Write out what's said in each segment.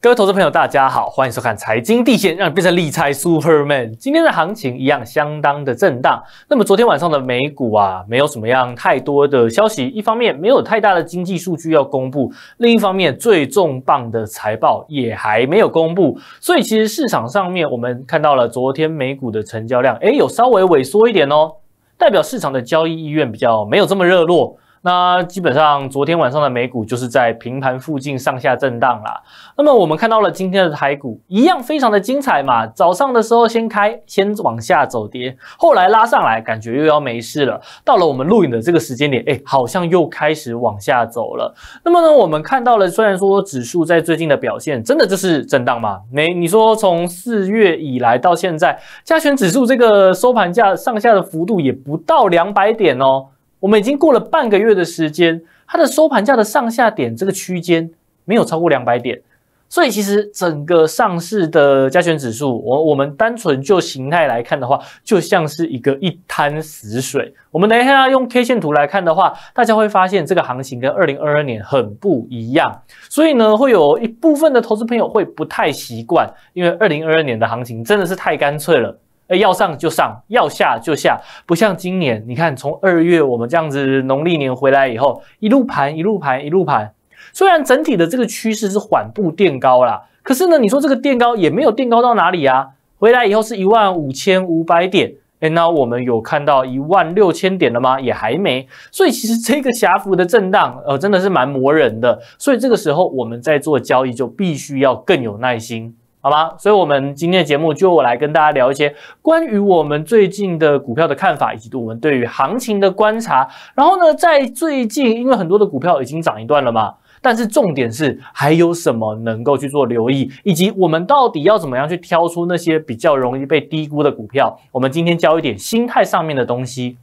各位投资朋友，大家好，欢迎收看《财经地线》，让你变成理财 Superman。今天的行情一样相当的震荡。那么昨天晚上的美股啊，没有什么样太多的消息。一方面没有太大的经济数据要公布，另一方面最重磅的财报也还没有公布。所以其实市场上面我们看到了昨天美股的成交量，诶，有稍微萎缩一点哦，代表市场的交易意愿比较没有这么热络。那基本上昨天晚上的美股就是在平盘附近上下震荡啦。那么我们看到了今天的台股一样非常的精彩嘛。早上的时候先开，先往下走跌，后来拉上来，感觉又要没事了。到了我们录影的这个时间点，哎，好像又开始往下走了。那么呢，我们看到了，虽然说指数在最近的表现真的就是震荡嘛。没，你说从四月以来到现在，加权指数这个收盘价上下的幅度也不到两百点哦。我们已经过了半个月的时间，它的收盘价的上下点这个区间没有超过两百点，所以其实整个上市的加权指数，我我们单纯就形态来看的话，就像是一个一滩死水。我们等一下用 K 线图来看的话，大家会发现这个行情跟二零二二年很不一样，所以呢，会有一部分的投资朋友会不太习惯，因为二零二二年的行情真的是太干脆了。哎，要上就上，要下就下，不像今年。你看，从二月我们这样子农历年回来以后，一路盘，一路盘，一路盘。虽然整体的这个趋势是缓步垫高啦，可是呢，你说这个垫高也没有垫高到哪里啊？回来以后是一万五千五百点，哎，那我们有看到一万六千点了吗？也还没。所以其实这个狭幅的震荡，呃，真的是蛮磨人的。所以这个时候我们在做交易就必须要更有耐心。好吗？所以，我们今天的节目就我来跟大家聊一些关于我们最近的股票的看法，以及我们对于行情的观察。然后呢，在最近，因为很多的股票已经涨一段了嘛，但是重点是还有什么能够去做留意，以及我们到底要怎么样去挑出那些比较容易被低估的股票。我们今天教一点心态上面的东西。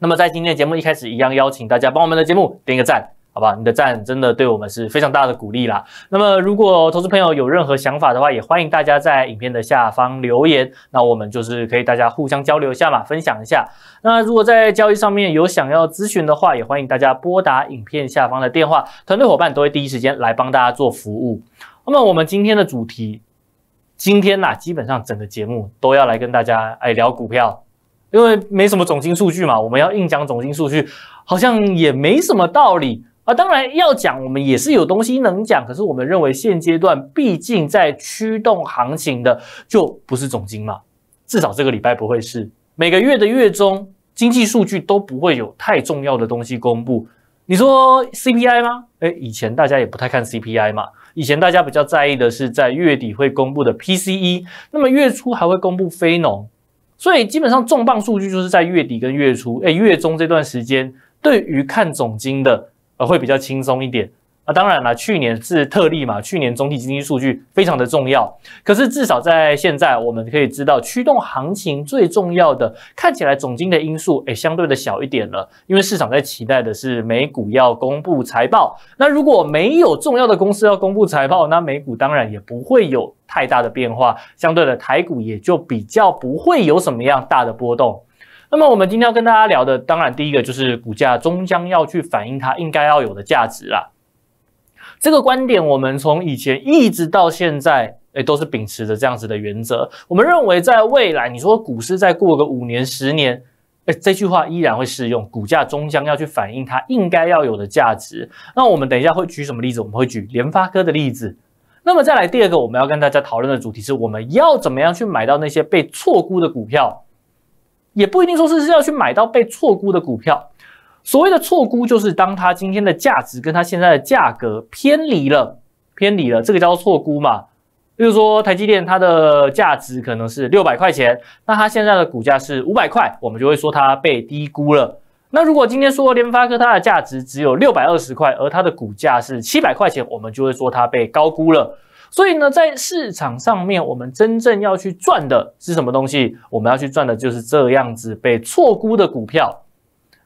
那么，在今天的节目一开始，一样邀请大家帮我们的节目点个赞。好吧，你的赞真的对我们是非常大的鼓励啦。那么，如果投资朋友有任何想法的话，也欢迎大家在影片的下方留言。那我们就是可以大家互相交流一下嘛，分享一下。那如果在交易上面有想要咨询的话，也欢迎大家拨打影片下方的电话，团队伙伴都会第一时间来帮大家做服务。那么，我们今天的主题，今天呐，基本上整个节目都要来跟大家哎聊股票。因为没什么总金数据嘛，我们要硬讲总金数据，好像也没什么道理啊。当然要讲，我们也是有东西能讲，可是我们认为现阶段毕竟在驱动行情的就不是总金嘛，至少这个礼拜不会是每个月的月中经济数据都不会有太重要的东西公布。你说 CPI 吗？诶，以前大家也不太看 CPI 嘛，以前大家比较在意的是在月底会公布的 PCE，那么月初还会公布非农。所以基本上重磅数据就是在月底跟月初，哎，月中这段时间，对于看总金的，呃，会比较轻松一点。啊，当然了，去年是特例嘛，去年总体经济数据非常的重要。可是至少在现在，我们可以知道，驱动行情最重要的，看起来总金的因素，哎，相对的小一点了。因为市场在期待的是美股要公布财报。那如果没有重要的公司要公布财报，那美股当然也不会有太大的变化，相对的台股也就比较不会有什么样大的波动。那么我们今天要跟大家聊的，当然第一个就是股价终将要去反映它应该要有的价值啦。这个观点，我们从以前一直到现在，哎，都是秉持着这样子的原则。我们认为，在未来，你说股市再过个五年、十年，哎，这句话依然会适用。股价终将要去反映它应该要有的价值。那我们等一下会举什么例子？我们会举联发科的例子。那么再来第二个，我们要跟大家讨论的主题是，我们要怎么样去买到那些被错估的股票？也不一定说是是要去买到被错估的股票。所谓的错估，就是当它今天的价值跟它现在的价格偏离了，偏离了，这个叫做错估嘛。比如说台积电，它的价值可能是六百块钱，那它现在的股价是五百块，我们就会说它被低估了。那如果今天说联发科它的价值只有六百二十块，而它的股价是七百块钱，我们就会说它被高估了。所以呢，在市场上面，我们真正要去赚的是什么东西？我们要去赚的就是这样子被错估的股票。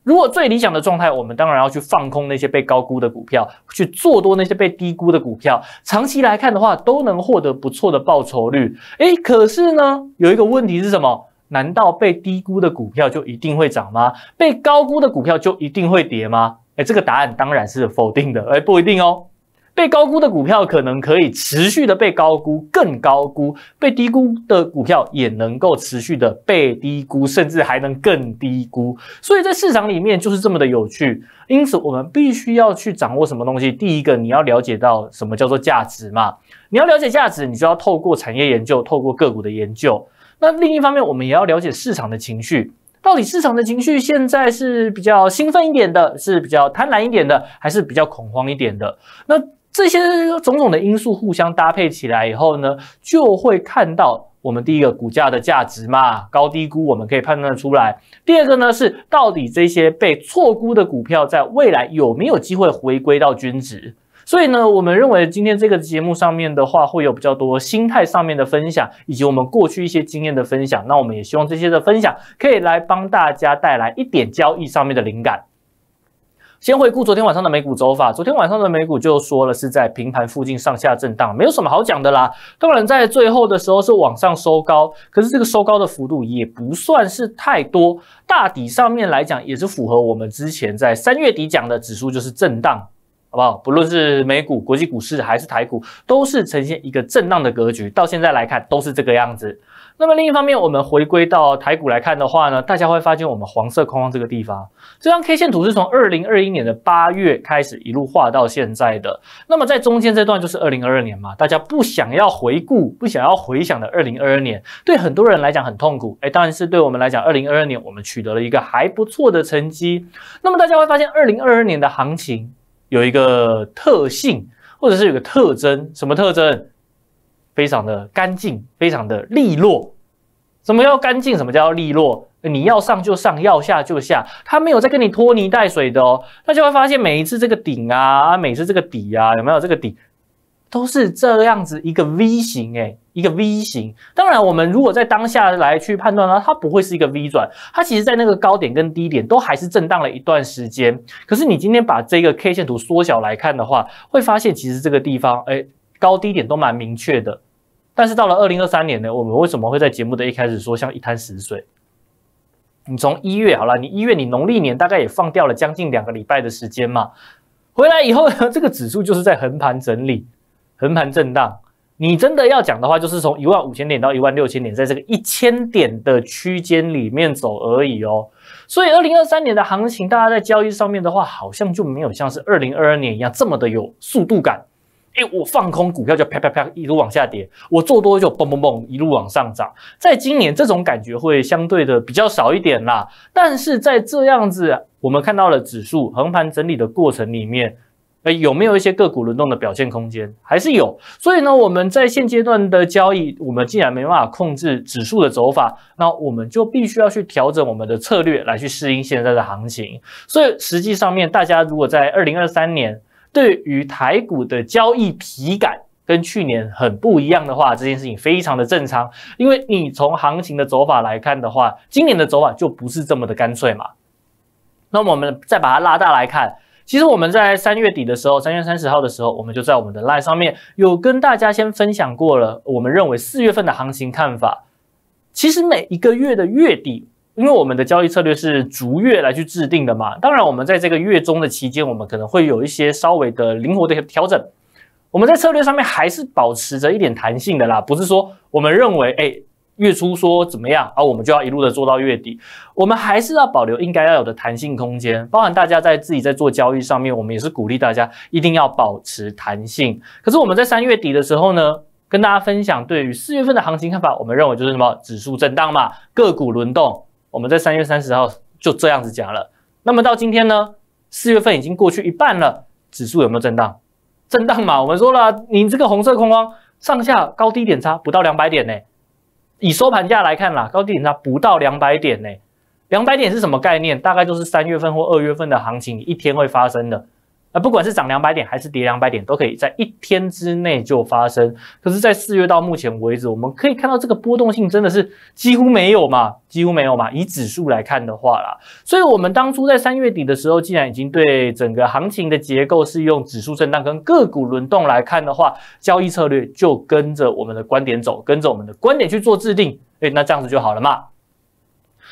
如果最理想的状态，我们当然要去放空那些被高估的股票，去做多那些被低估的股票。长期来看的话，都能获得不错的报酬率。诶，可是呢，有一个问题是什么？难道被低估的股票就一定会涨吗？被高估的股票就一定会跌吗？诶，这个答案当然是否定的。诶，不一定哦。被高估的股票可能可以持续的被高估、更高估；被低估的股票也能够持续的被低估，甚至还能更低估。所以在市场里面就是这么的有趣。因此，我们必须要去掌握什么东西。第一个，你要了解到什么叫做价值嘛？你要了解价值，你就要透过产业研究、透过个股的研究。那另一方面，我们也要了解市场的情绪。到底市场的情绪现在是比较兴奋一点的，是比较贪婪一点的，还是比较恐慌一点的？那这些种种的因素互相搭配起来以后呢，就会看到我们第一个股价的价值嘛，高低估我们可以判断出来。第二个呢是到底这些被错估的股票在未来有没有机会回归到均值？所以呢，我们认为今天这个节目上面的话，会有比较多心态上面的分享，以及我们过去一些经验的分享。那我们也希望这些的分享可以来帮大家带来一点交易上面的灵感。先回顾昨天晚上的美股走法，昨天晚上的美股就说了是在平盘附近上下震荡，没有什么好讲的啦。当然在最后的时候是往上收高，可是这个收高的幅度也不算是太多，大底上面来讲也是符合我们之前在三月底讲的指数就是震荡。好不好？不论是美股、国际股市还是台股，都是呈现一个震荡的格局。到现在来看，都是这个样子。那么另一方面，我们回归到台股来看的话呢，大家会发现我们黄色框框这个地方，这张 K 线图是从二零二一年的八月开始一路画到现在的。那么在中间这段就是二零二二年嘛，大家不想要回顾、不想要回想的二零二二年，对很多人来讲很痛苦。哎，当然是对我们来讲，二零二二年我们取得了一个还不错的成绩。那么大家会发现，二零二二年的行情。有一个特性，或者是有个特征，什么特征？非常的干净，非常的利落。什么叫干净？什么叫利落？你要上就上，要下就下，它没有在跟你拖泥带水的哦。那就会发现每一次这个顶啊，每次这个底啊，有没有这个底？都是这样子一个 V 型，诶，一个 V 型。当然，我们如果在当下来去判断呢，它不会是一个 V 转，它其实在那个高点跟低点都还是震荡了一段时间。可是你今天把这个 K 线图缩小来看的话，会发现其实这个地方，哎，高低点都蛮明确的。但是到了二零二三年呢，我们为什么会在节目的一开始说像一滩死水？你从一月好了，你一月你农历年大概也放掉了将近两个礼拜的时间嘛，回来以后呢，这个指数就是在横盘整理。横盘震荡，你真的要讲的话，就是从一万五千点到一万六千点，在这个一千点的区间里面走而已哦。所以二零二三年的行情，大家在交易上面的话，好像就没有像是二零二二年一样这么的有速度感。哎，我放空股票就啪啪啪一路往下跌，我做多就嘣嘣嘣一路往上涨。在今年这种感觉会相对的比较少一点啦。但是在这样子，我们看到了指数横盘整理的过程里面。哎，有没有一些个股轮动的表现空间？还是有。所以呢，我们在现阶段的交易，我们既然没办法控制指数的走法，那我们就必须要去调整我们的策略来去适应现在的行情。所以实际上面，大家如果在二零二三年对于台股的交易疲感跟去年很不一样的话，这件事情非常的正常。因为你从行情的走法来看的话，今年的走法就不是这么的干脆嘛。那我们再把它拉大来看。其实我们在三月底的时候，三月三十号的时候，我们就在我们的 line 上面有跟大家先分享过了。我们认为四月份的行情看法，其实每一个月的月底，因为我们的交易策略是逐月来去制定的嘛。当然，我们在这个月中的期间，我们可能会有一些稍微的灵活的调整。我们在策略上面还是保持着一点弹性的啦，不是说我们认为，哎。月初说怎么样，而我们就要一路的做到月底。我们还是要保留应该要有的弹性空间，包含大家在自己在做交易上面，我们也是鼓励大家一定要保持弹性。可是我们在三月底的时候呢，跟大家分享对于四月份的行情看法，我们认为就是什么指数震荡嘛，个股轮动。我们在三月三十号就这样子讲了。那么到今天呢，四月份已经过去一半了，指数有没有震荡？震荡嘛，我们说了，你这个红色框框上下高低点差不到两百点呢。以收盘价来看啦，高低点差不到两百点呢。两百点是什么概念？大概就是三月份或二月份的行情，一天会发生的。那不管是涨两百点还是跌两百点，都可以在一天之内就发生。可是，在四月到目前为止，我们可以看到这个波动性真的是几乎没有嘛，几乎没有嘛。以指数来看的话啦，所以我们当初在三月底的时候，既然已经对整个行情的结构是用指数震荡跟个股轮动来看的话，交易策略就跟着我们的观点走，跟着我们的观点去做制定，诶，那这样子就好了嘛。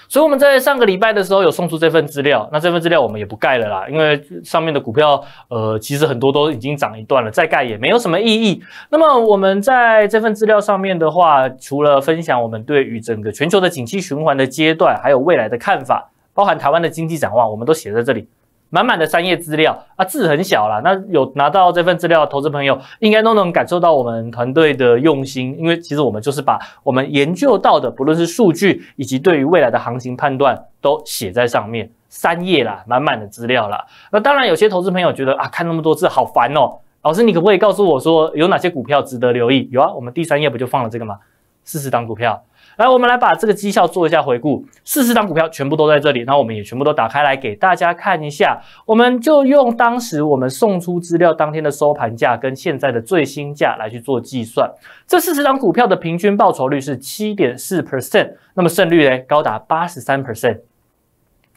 所以我们在上个礼拜的时候有送出这份资料，那这份资料我们也不盖了啦，因为上面的股票，呃，其实很多都已经涨一段了，再盖也没有什么意义。那么我们在这份资料上面的话，除了分享我们对于整个全球的景气循环的阶段，还有未来的看法，包含台湾的经济展望，我们都写在这里。满满的三页资料啊，字很小啦。那有拿到这份资料的投资朋友，应该都能感受到我们团队的用心。因为其实我们就是把我们研究到的，不论是数据以及对于未来的行情判断，都写在上面。三页啦，满满的资料啦。那当然，有些投资朋友觉得啊，看那么多字好烦哦。老师，你可不可以告诉我说，有哪些股票值得留意？有啊，我们第三页不就放了这个吗？四十档股票。来，我们来把这个绩效做一下回顾。四十档股票全部都在这里，那我们也全部都打开来给大家看一下。我们就用当时我们送出资料当天的收盘价跟现在的最新价来去做计算。这四十档股票的平均报酬率是七点四 percent，那么胜率呢高达八十三 percent。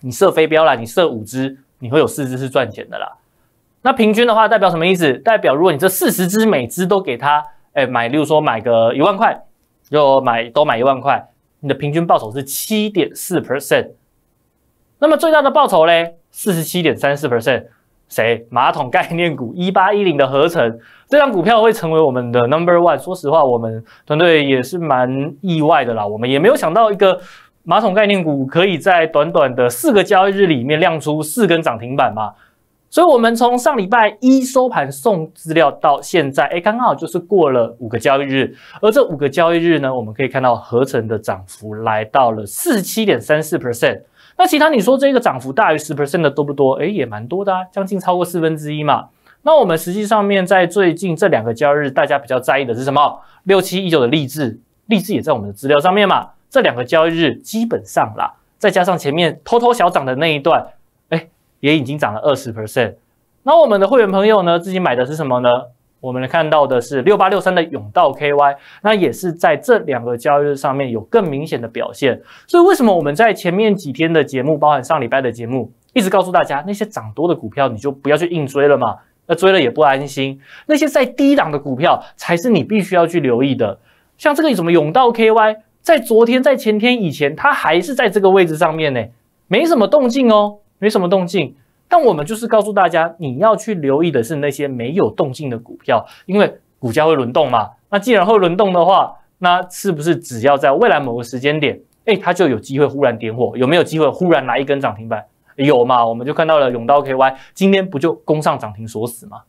你设飞镖啦，你设五只，你会有四只是赚钱的啦。那平均的话代表什么意思？代表如果你这四十只每只都给他，哎，买，例如说买个一万块。就买都买一万块，你的平均报酬是七点四 percent，那么最大的报酬嘞，四十七点三四 percent，谁？马桶概念股一八一零的合成，这张股票会成为我们的 number one。说实话，我们团队也是蛮意外的啦，我们也没有想到一个马桶概念股可以在短短的四个交易日里面亮出四根涨停板嘛。所以，我们从上礼拜一收盘送资料到现在，哎，刚好就是过了五个交易日。而这五个交易日呢，我们可以看到合成的涨幅来到了四七点三四 percent。那其他你说这个涨幅大于十 percent 的多不多？哎，也蛮多的啊，将近超过四分之一嘛。那我们实际上面在最近这两个交易日，大家比较在意的是什么？六七一九的励志，励志也在我们的资料上面嘛。这两个交易日基本上啦，再加上前面偷偷小涨的那一段。也已经涨了二十 percent。那我们的会员朋友呢，自己买的是什么呢？我们看到的是六八六三的永道 KY，那也是在这两个交易日上面有更明显的表现。所以为什么我们在前面几天的节目，包含上礼拜的节目，一直告诉大家，那些涨多的股票你就不要去硬追了嘛？那追了也不安心。那些在低档的股票才是你必须要去留意的。像这个什么永道 KY，在昨天、在前天以前，它还是在这个位置上面呢，没什么动静哦。没什么动静，但我们就是告诉大家，你要去留意的是那些没有动静的股票，因为股价会轮动嘛。那既然会轮动的话，那是不是只要在未来某个时间点，哎，它就有机会忽然点火？有没有机会忽然来一根涨停板？有嘛？我们就看到了永刀 KY 今天不就攻上涨停锁死吗？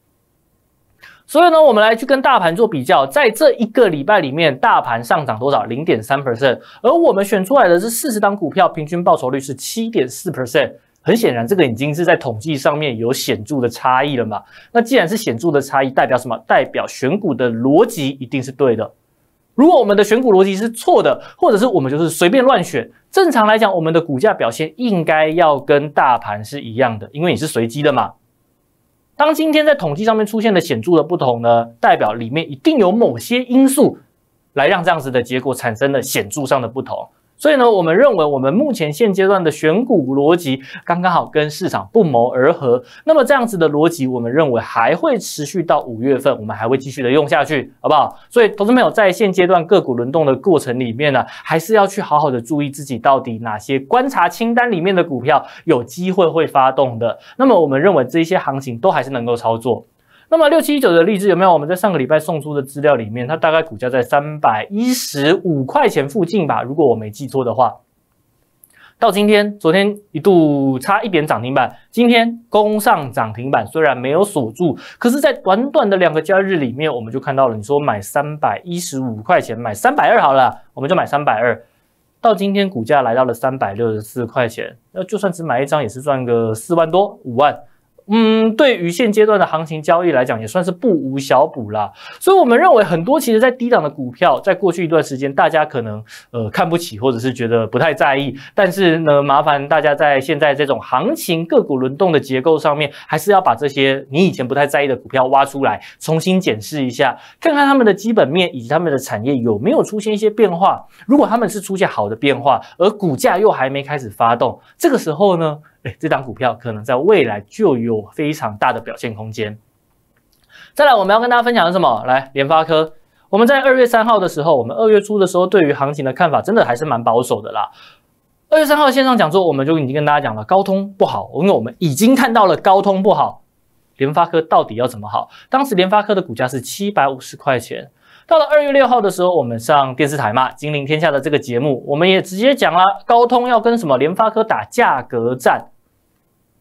所以呢，我们来去跟大盘做比较，在这一个礼拜里面，大盘上涨多少？零点三 percent，而我们选出来的是四十档股票，平均报酬率是七点四 percent。很显然，这个已经是在统计上面有显著的差异了嘛？那既然是显著的差异，代表什么？代表选股的逻辑一定是对的。如果我们的选股逻辑是错的，或者是我们就是随便乱选，正常来讲，我们的股价表现应该要跟大盘是一样的，因为你是随机的嘛。当今天在统计上面出现了显著的不同呢，代表里面一定有某些因素来让这样子的结果产生了显著上的不同。所以呢，我们认为我们目前现阶段的选股逻辑刚刚好跟市场不谋而合。那么这样子的逻辑，我们认为还会持续到五月份，我们还会继续的用下去，好不好？所以，投资朋友在现阶段个股轮动的过程里面呢，还是要去好好的注意自己到底哪些观察清单里面的股票有机会会发动的。那么，我们认为这些行情都还是能够操作。那么六七九的例子有没有？我们在上个礼拜送出的资料里面，它大概股价在三百一十五块钱附近吧，如果我没记错的话。到今天，昨天一度差一点涨停板，今天攻上涨停板，虽然没有锁住，可是，在短短的两个交易日里面，我们就看到了，你说买三百一十五块钱，买三百二好了，我们就买三百二。到今天股价来到了三百六十四块钱，那就算只买一张，也是赚个四万多五万。嗯，对于现阶段的行情交易来讲，也算是不无小补啦。所以，我们认为很多其实在低档的股票，在过去一段时间，大家可能呃看不起，或者是觉得不太在意。但是呢，麻烦大家在现在这种行情个股轮动的结构上面，还是要把这些你以前不太在意的股票挖出来，重新检视一下，看看他们的基本面以及他们的产业有没有出现一些变化。如果他们是出现好的变化，而股价又还没开始发动，这个时候呢？这档股票可能在未来就有非常大的表现空间。再来，我们要跟大家分享的是什么？来，联发科。我们在二月三号的时候，我们二月初的时候，对于行情的看法真的还是蛮保守的啦。二月三号线上讲座，我们就已经跟大家讲了，高通不好，因为我们已经看到了高通不好。联发科到底要怎么好？当时联发科的股价是七百五十块钱。到了二月六号的时候，我们上电视台嘛，《金陵天下》的这个节目，我们也直接讲了，高通要跟什么联发科打价格战。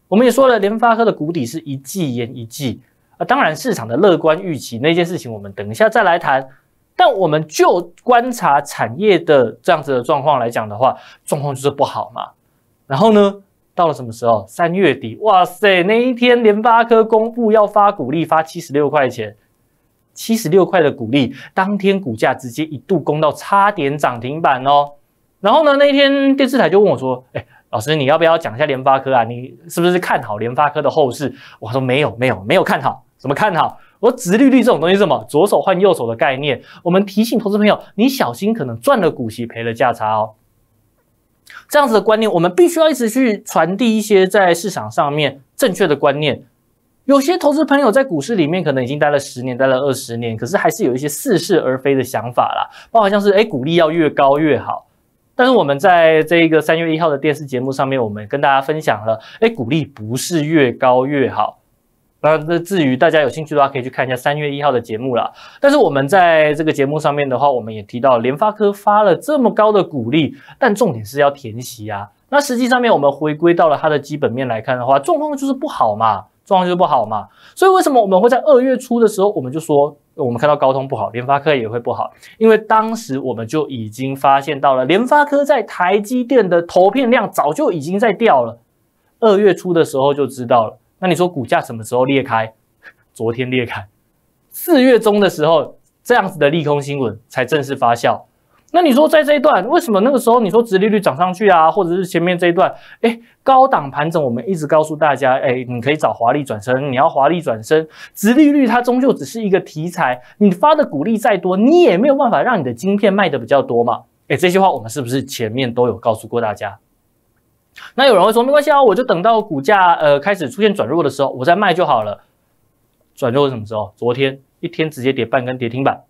我们也说了，联发科的谷底是一季延一季啊。当然，市场的乐观预期那件事情，我们等一下再来谈。但我们就观察产业的这样子的状况来讲的话，状况就是不好嘛。然后呢？到了什么时候？三月底，哇塞，那一天联发科公布要发股利，发七十六块钱，七十六块的股利，当天股价直接一度攻到差点涨停板哦。然后呢，那一天电视台就问我说：“哎，老师，你要不要讲一下联发科啊？你是不是看好联发科的后市？”我说：“没有，没有，没有看好。怎么看好？我直利率这种东西是什么？左手换右手的概念。我们提醒投资朋友，你小心可能赚了股息，赔了价差哦。”这样子的观念，我们必须要一直去传递一些在市场上面正确的观念。有些投资朋友在股市里面可能已经待了十年，待了二十年，可是还是有一些似是而非的想法啦，包括像是哎，股利要越高越好。但是我们在这一个三月一号的电视节目上面，我们跟大家分享了，哎，股利不是越高越好。那那至于大家有兴趣的话，可以去看一下三月一号的节目了。但是我们在这个节目上面的话，我们也提到联发科发了这么高的股利，但重点是要填息啊。那实际上面我们回归到了它的基本面来看的话，状况就是不好嘛，状况就是不好嘛。所以为什么我们会在二月初的时候，我们就说我们看到高通不好，联发科也会不好？因为当时我们就已经发现到了联发科在台积电的投片量早就已经在掉了，二月初的时候就知道了。那你说股价什么时候裂开？昨天裂开，四月中的时候，这样子的利空新闻才正式发酵。那你说在这一段，为什么那个时候你说殖利率涨上去啊，或者是前面这一段，哎，高档盘整，我们一直告诉大家，哎，你可以找华丽转身，你要华丽转身，殖利率它终究只是一个题材，你发的股利再多，你也没有办法让你的晶片卖的比较多嘛。哎，这些话我们是不是前面都有告诉过大家？那有人会说没关系啊，我就等到股价呃开始出现转弱的时候，我再卖就好了。转弱什么时候？昨天一天直接跌半根跌停板，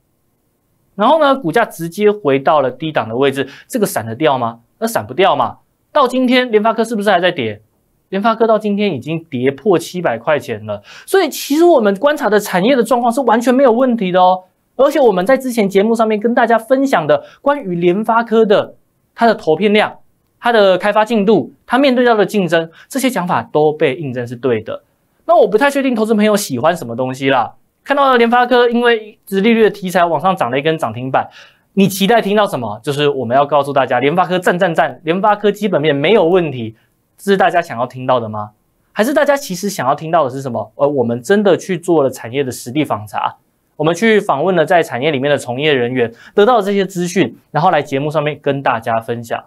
然后呢，股价直接回到了低档的位置，这个闪得掉吗？那闪不掉嘛。到今天联发科是不是还在跌？联发科到今天已经跌破七百块钱了。所以其实我们观察的产业的状况是完全没有问题的哦。而且我们在之前节目上面跟大家分享的关于联发科的它的投片量。它的开发进度，它面对到的竞争，这些讲法都被印证是对的。那我不太确定投资朋友喜欢什么东西啦。看到了联发科因为殖利率的题材往上涨了一根涨停板，你期待听到什么？就是我们要告诉大家，联发科赞赞赞，联发科基本面没有问题，这是大家想要听到的吗？还是大家其实想要听到的是什么？而我们真的去做了产业的实地访查，我们去访问了在产业里面的从业人员，得到了这些资讯，然后来节目上面跟大家分享。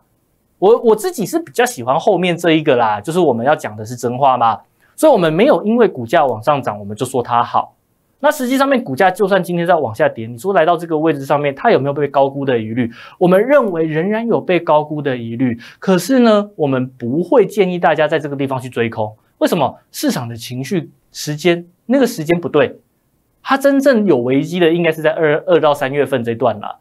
我我自己是比较喜欢后面这一个啦，就是我们要讲的是真话嘛，所以我们没有因为股价往上涨，我们就说它好。那实际上面股价就算今天在往下跌，你说来到这个位置上面，它有没有被高估的疑虑？我们认为仍然有被高估的疑虑。可是呢，我们不会建议大家在这个地方去追空。为什么？市场的情绪时间那个时间不对，它真正有危机的应该是在二二到三月份这段了。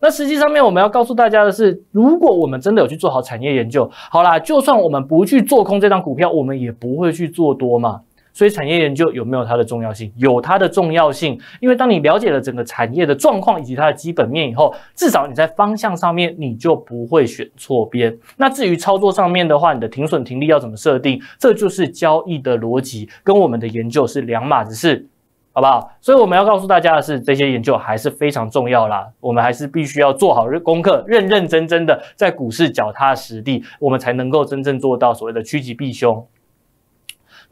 那实际上面我们要告诉大家的是，如果我们真的有去做好产业研究，好啦，就算我们不去做空这张股票，我们也不会去做多嘛。所以产业研究有没有它的重要性？有它的重要性，因为当你了解了整个产业的状况以及它的基本面以后，至少你在方向上面你就不会选错边。那至于操作上面的话，你的停损停利要怎么设定，这就是交易的逻辑，跟我们的研究是两码子事。好不好？所以我们要告诉大家的是，这些研究还是非常重要啦。我们还是必须要做好功课，认认真真的在股市脚踏实地，我们才能够真正做到所谓的趋吉避凶。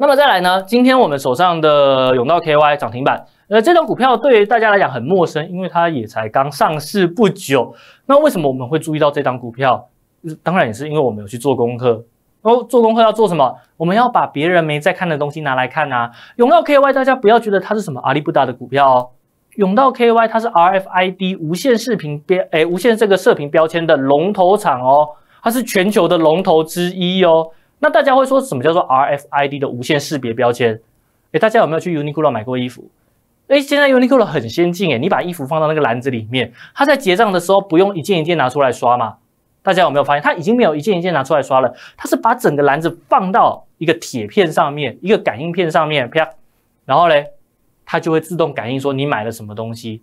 那么再来呢？今天我们手上的永道 KY 涨停板，呃，这张股票对大家来讲很陌生，因为它也才刚上市不久。那为什么我们会注意到这张股票？当然也是因为我们有去做功课。哦做功课要做什么？我们要把别人没在看的东西拿来看啊！永道 KY，大家不要觉得它是什么阿里不达的股票哦。永道 KY 它是 RFID 无线视频标，哎，无线这个射频标签的龙头厂哦，它是全球的龙头之一哦。那大家会说什么叫做 RFID 的无线识别标签？哎，大家有没有去 Uniqlo 买过衣服？哎，现在 Uniqlo 很先进哎，你把衣服放到那个篮子里面，它在结账的时候不用一件一件拿出来刷嘛。大家有没有发现，它已经没有一件一件拿出来刷了，它是把整个篮子放到一个铁片上面，一个感应片上面，啪，然后嘞，它就会自动感应说你买了什么东西。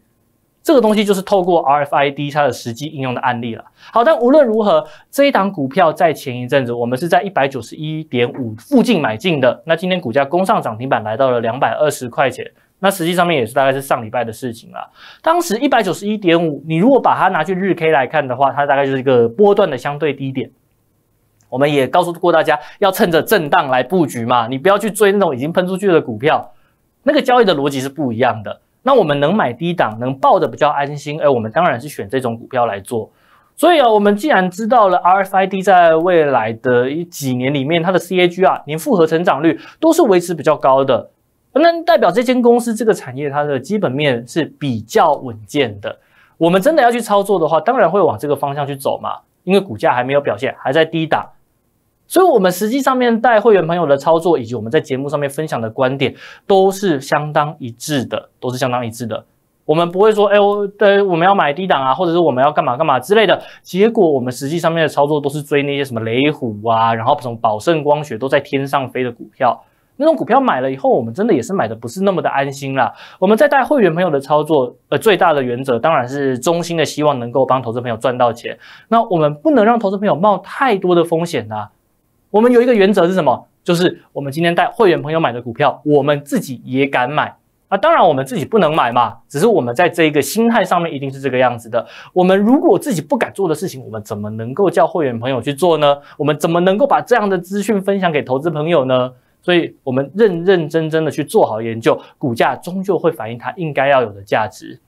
这个东西就是透过 RFID 它的实际应用的案例了。好，但无论如何，这一档股票在前一阵子我们是在一百九十一点五附近买进的，那今天股价攻上涨停板，来到了两百二十块钱。那实际上面也是大概是上礼拜的事情了。当时一百九十一点五，你如果把它拿去日 K 来看的话，它大概就是一个波段的相对低点。我们也告诉过大家，要趁着震荡来布局嘛，你不要去追那种已经喷出去的股票，那个交易的逻辑是不一样的。那我们能买低档，能抱的比较安心，哎，我们当然是选这种股票来做。所以啊，我们既然知道了 RFID 在未来的一几年里面，它的 CAGR 年复合成长率都是维持比较高的。那代表这间公司这个产业它的基本面是比较稳健的。我们真的要去操作的话，当然会往这个方向去走嘛，因为股价还没有表现，还在低档。所以，我们实际上面带会员朋友的操作，以及我们在节目上面分享的观点，都是相当一致的，都是相当一致的。我们不会说，哎，我对我们要买低档啊，或者是我们要干嘛干嘛之类的。结果，我们实际上面的操作都是追那些什么雷虎啊，然后什么宝盛光学都在天上飞的股票。那种股票买了以后，我们真的也是买的不是那么的安心啦。我们在带会员朋友的操作，呃，最大的原则当然是衷心的希望能够帮投资朋友赚到钱。那我们不能让投资朋友冒太多的风险呐。我们有一个原则是什么？就是我们今天带会员朋友买的股票，我们自己也敢买啊。当然我们自己不能买嘛，只是我们在这一个心态上面一定是这个样子的。我们如果自己不敢做的事情，我们怎么能够叫会员朋友去做呢？我们怎么能够把这样的资讯分享给投资朋友呢？所以，我们认认真真的去做好研究，股价终究会反映它应该要有的价值。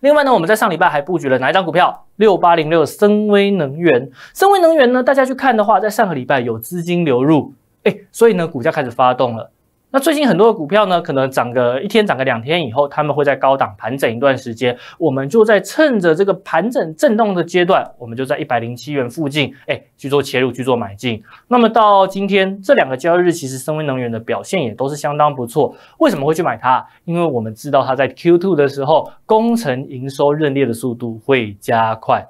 另外呢，我们在上礼拜还布局了哪一张股票？六八零六深威能源。深威能源呢，大家去看的话，在上个礼拜有资金流入，哎，所以呢，股价开始发动了。那最近很多的股票呢，可能涨个一天，涨个两天以后，他们会在高档盘整一段时间。我们就在趁着这个盘整震动的阶段，我们就在一百零七元附近，哎，去做切入，去做买进。那么到今天这两个交易日，其实深威能源的表现也都是相当不错。为什么会去买它？因为我们知道它在 Q2 的时候，工程营收认列的速度会加快。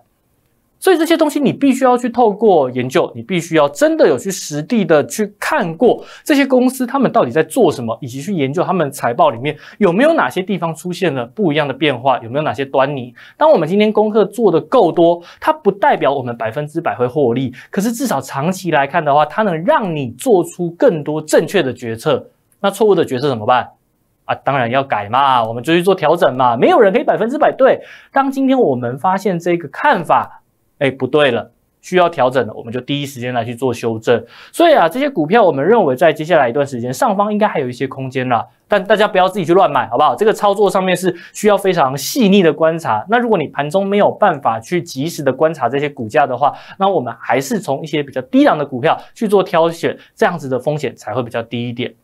所以这些东西你必须要去透过研究，你必须要真的有去实地的去看过这些公司他们到底在做什么，以及去研究他们财报里面有没有哪些地方出现了不一样的变化，有没有哪些端倪。当我们今天功课做的够多，它不代表我们百分之百会获利，可是至少长期来看的话，它能让你做出更多正确的决策。那错误的决策怎么办啊？当然要改嘛，我们就去做调整嘛。没有人可以百分之百对。当今天我们发现这个看法。哎，不对了，需要调整的，我们就第一时间来去做修正。所以啊，这些股票我们认为在接下来一段时间上方应该还有一些空间啦，但大家不要自己去乱买，好不好？这个操作上面是需要非常细腻的观察。那如果你盘中没有办法去及时的观察这些股价的话，那我们还是从一些比较低档的股票去做挑选，这样子的风险才会比较低一点。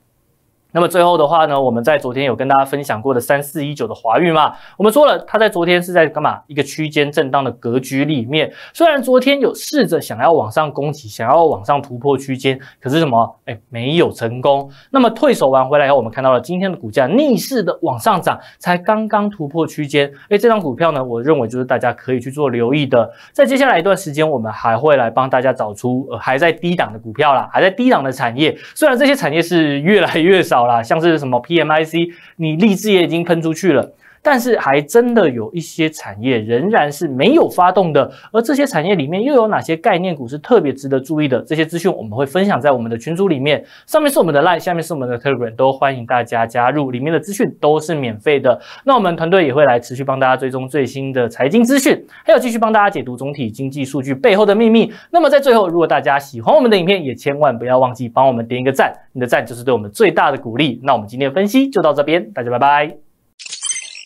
那么最后的话呢，我们在昨天有跟大家分享过的三四一九的华域嘛，我们说了，它在昨天是在干嘛？一个区间震荡的格局里面，虽然昨天有试着想要往上攻击，想要往上突破区间，可是什么？哎，没有成功。那么退守完回来以后，我们看到了今天的股价逆势的往上涨，才刚刚突破区间。哎，这张股票呢，我认为就是大家可以去做留意的。在接下来一段时间，我们还会来帮大家找出呃还在低档的股票啦，还在低档的产业。虽然这些产业是越来越少。好啦，像是什么 PMIC，你立志也已经喷出去了。但是还真的有一些产业仍然是没有发动的，而这些产业里面又有哪些概念股是特别值得注意的？这些资讯我们会分享在我们的群组里面，上面是我们的 Line，下面是我们的 Telegram，都欢迎大家加入，里面的资讯都是免费的。那我们团队也会来持续帮大家追踪最新的财经资讯，还有继续帮大家解读总体经济数据背后的秘密。那么在最后，如果大家喜欢我们的影片，也千万不要忘记帮我们点一个赞，你的赞就是对我们最大的鼓励。那我们今天的分析就到这边，大家拜拜。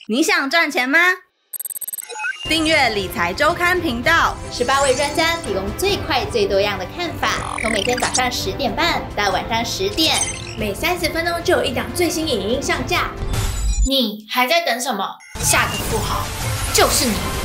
你想赚钱吗？订阅理财周刊频道，十八位专家提供最快最多样的看法，从每天早上十点半到晚上十点，每三十分钟就有一档最新影音上架。你还在等什么？下个富豪就是你。